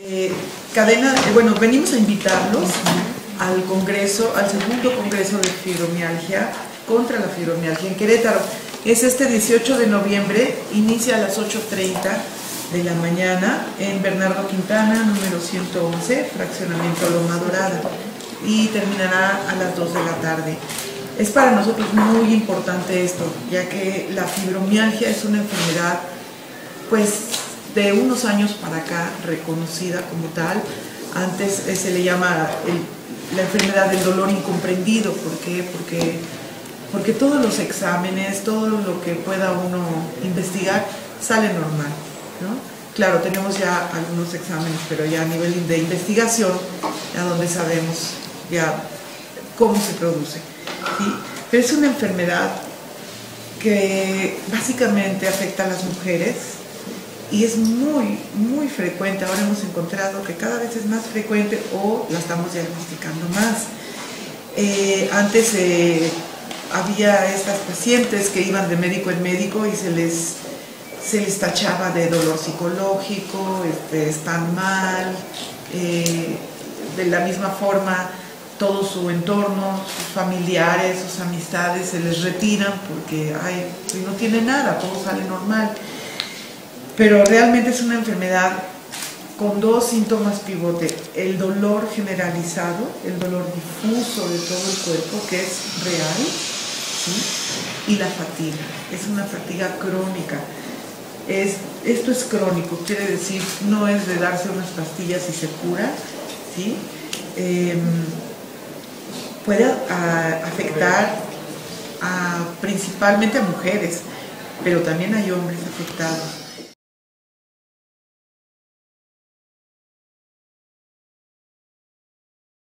Eh, cadena, eh, bueno, venimos a invitarlos al congreso, al segundo congreso de fibromialgia contra la fibromialgia en Querétaro. Es este 18 de noviembre, inicia a las 8.30 de la mañana en Bernardo Quintana, número 111, fraccionamiento Loma Dorada, y terminará a las 2 de la tarde. Es para nosotros muy importante esto, ya que la fibromialgia es una enfermedad, pues de unos años para acá reconocida como tal. Antes eh, se le llama la enfermedad del dolor incomprendido. ¿Por qué? Porque, porque todos los exámenes, todo lo que pueda uno investigar sale normal. Claro, tenemos ya algunos exámenes, pero ya a nivel de investigación, a donde sabemos ya cómo se produce. Pero es una enfermedad que básicamente afecta a las mujeres, y es muy, muy frecuente. Ahora hemos encontrado que cada vez es más frecuente o la estamos diagnosticando más. Eh, antes eh, había estas pacientes que iban de médico en médico y se les, se les tachaba de dolor psicológico, este, están mal, eh, de la misma forma todo su entorno, sus familiares, sus amistades se les retiran porque ay, no tiene nada, todo sale normal pero realmente es una enfermedad con dos síntomas pivote, el dolor generalizado, el dolor difuso de todo el cuerpo, que es real, y la fatiga, es una fatiga crónica. Es, esto es crónico, quiere decir, no es de darse unas pastillas y se cura. Em, puede afectar principalmente a mujeres, pero también hay hombres afectados